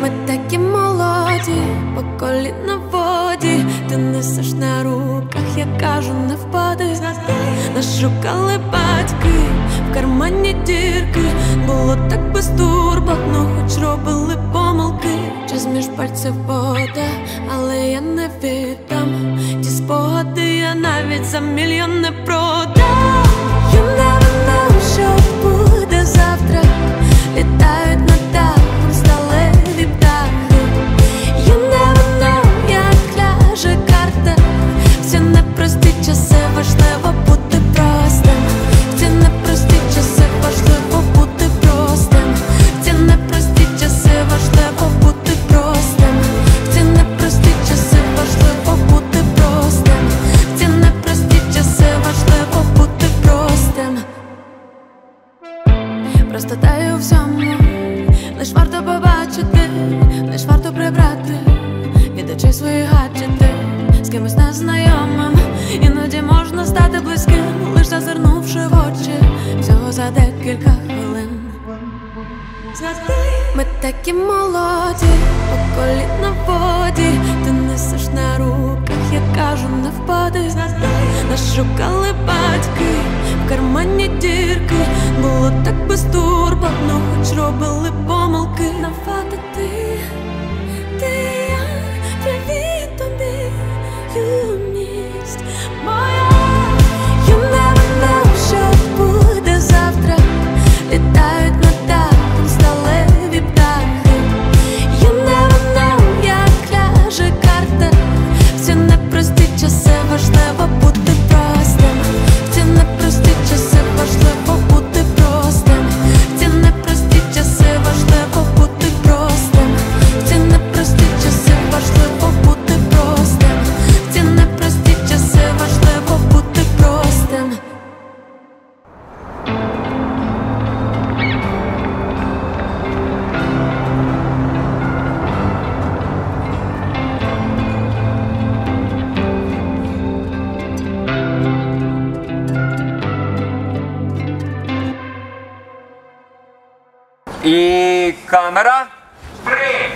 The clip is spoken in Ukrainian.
Ми такі молоді, по коліна воді, ти несеш на руках, я кажу, не впади. Нас шукали батьки, в кармані дірки, було так безтурботно, хоч робили помилки. Час між пальців вода, але я не віддам Ті спогади я навіть за мільйон не продам лиш варто прибрати від очей свої гаджети з кимось незнайомим. Іноді можна стати близьким, лиш зазирнувши в очі всього за декілька хвилин. Ми такі молоді, по коліна в воді, ти несеш на руках, я кажу, не впади. Нас шукали батьки, в кармані дірки, було так безтурботно, хоч робили І камера. Три,